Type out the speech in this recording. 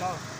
Hello.